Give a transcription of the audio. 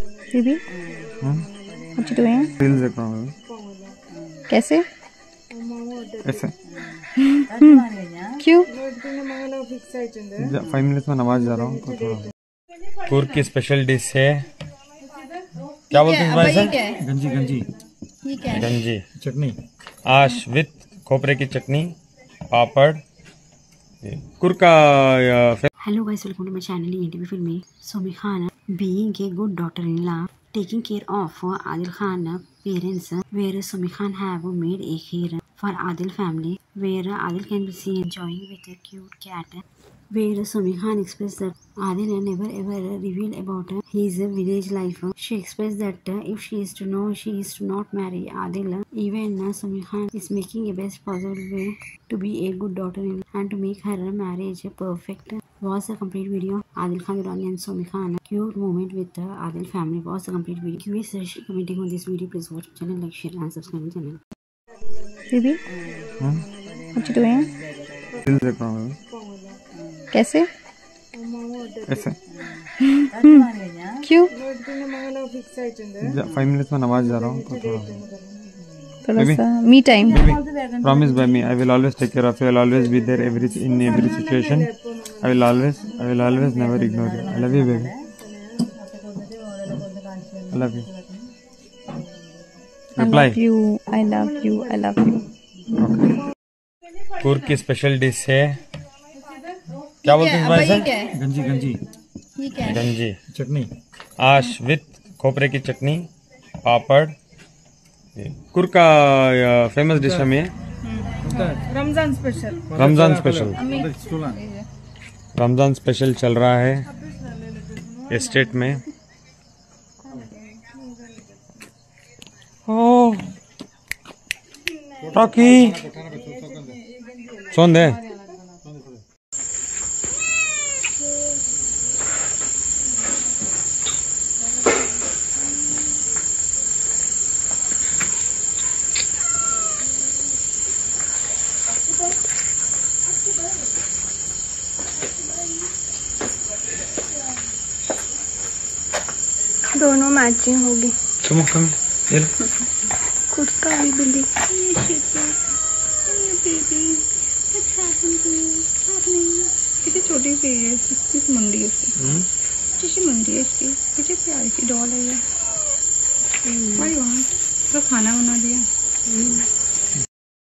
Baby what you doing reels देख रहा हूँ कैसे? ऐसे। क्यों? फाइव मिनट्स में नमाज़ जा रहा हूँ तो थोड़ा। कुर्क की स्पेशल डिश है। क्या बोलते हैं भाई साहब? गंजी गंजी। ये है गंजी। चटनी। आश विथ खोपरे की चटनी पापड़। कुर कुर्क का अ, Hello guys, welcome to my channel ENTV Filmy. Somi Khan being a good daughter-in-law, taking care of Adil Khan's parents, where Somi Khan have made a kheer for Adil family, where Adil can be seen enjoying with a cute cat. Where Somi Khan expressed that Adil never ever revealed about his village life. She expressed that if she is to know, she is to not marry Adil. Even Somi Khan is making a best possible way to be a good daughter in law and to make her marriage perfect. Was the complete video. Adil Khan Durrani and Somi Khan. Cute moment with the Adil family. Was the complete video. Curious session commenting on this video. Please watch the channel, like, share, and subscribe the channel. Baby hmm, what you doing reels देख रहा हूँ कैसे ऐसे क्यों five minutes में नमाज़ जा रहा हूँ तो थोड़ा थोड़ा. सा me time promise by me i will always take care of you i will always be there every in every situation i will always i will always never ignore you. I love you baby. I love you. Reply. Love you I love you I love you okay. कुर्क की special dish है क्या बोलते हैं भाई साहब गंजी गंजी। गंजी। चटनी। आश विथ खोपरे की चटनी पापड़। ये कुर्क का फ़ेमस डिश है ये। Ramzan special Ramzan special Ramzan special चल रहा है एस्टेट में। ओ। टॉकी सोन दे। दोनों मैचिंग होगी। कम। ये कुर्ता भी बिल्ली। कितनी छोटी सी है किस मुंडी है इसकी? हम्म, किसी मुंडी है इसकी। कितनी प्यारी सी डॉल है ये। भाई वहाँ तो खाना बना दिया।